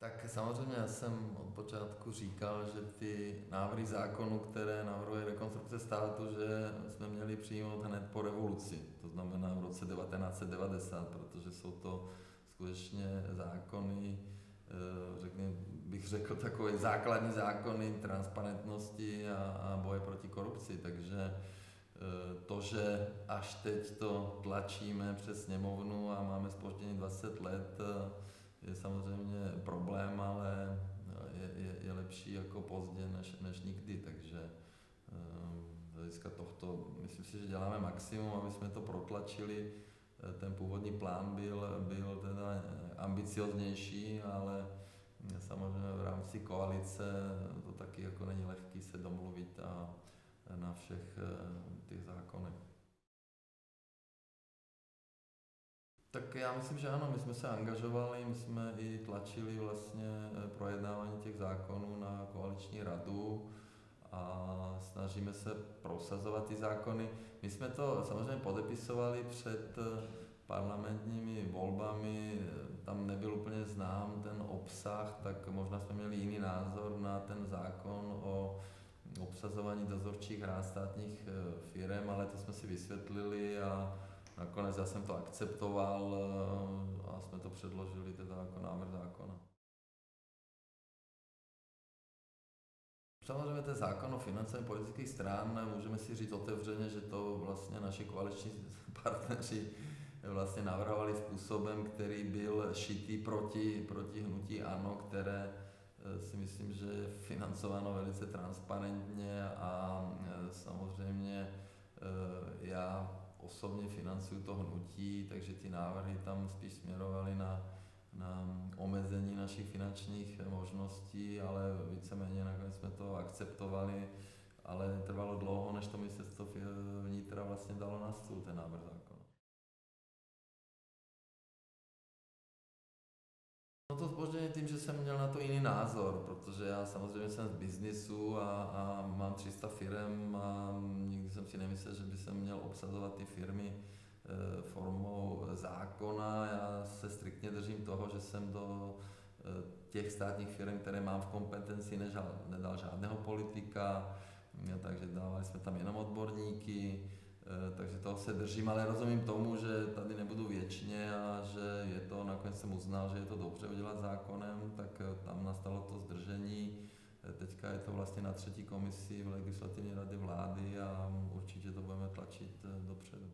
Tak samozřejmě já jsem od počátku říkal, že ty návrhy zákonů, které navrhuje rekonstrukce státu, že jsme měli přijmout hned po revoluci, to znamená v roce 1990, protože jsou to skutečně zákony, eh, řekně, bych řekl takové základní zákony transparentnosti a, a boje proti korupci, takže eh, to, že až teď to tlačíme přes sněmovnu a máme spoždění 20 let, eh, je samozřejmě problém, pozdě než, než nikdy, takže z hlediska tohto, myslím si, že děláme maximum, aby jsme to protlačili. Ten původní plán byl, byl teda ambicioznější, ale samozřejmě v rámci koalice to taky jako není lehký se domluvit a na všech těch Tak já myslím, že ano, my jsme se angažovali, my jsme i tlačili vlastně eh, projednávání těch zákonů na koaliční radu a snažíme se prosazovat ty zákony. My jsme to samozřejmě podepisovali před eh, parlamentními volbami, tam nebyl úplně znám ten obsah, tak možná jsme měli jiný názor na ten zákon o obsazování dozorčích rád státních eh, firm, ale to jsme si vysvětlili a nakonec já jsem to akceptoval eh, a jsme to předložili teda jako návrh zákona. Samozřejmě ten zákon o financování politických stran, můžeme si říct otevřeně, že to vlastně naši koaliční partneři vlastně navrhovali způsobem, který byl šitý proti, proti hnutí ANO, které eh, si myslím, že je financováno velice transparentně a eh, samozřejmě já osobně financuju to hnutí, takže ty návrhy tam spíš směrovaly na, na omezení našich finančních možností, ale víceméně nakonec jsme to akceptovali, ale trvalo dlouho, než to ministerstvo vnitra vlastně dalo na stůl ten návrh zákona. No to zboždění tím, že jsem měl na to jiný názor, protože já samozřejmě jsem z biznisu a, a mám 300 firm a nikdy nemyslel, že by jsem měl obsazovat ty firmy e, formou zákona. Já se striktně držím toho, že jsem do e, těch státních firm, které mám v kompetenci, nežal, nedal žádného politika, takže dávali jsme tam jenom odborníky. Eh, takže toho se držím, ale rozumím tomu, že tady nebudu věčně a že je to, nakonec jsem uznal, že je to dobře udělat zákonem, tak eh, tam nastalo to zdržení. Eh, teďka je to vlastně na třetí komisi v legislativní rady vlády a určitě to budeme tlačit dopředu.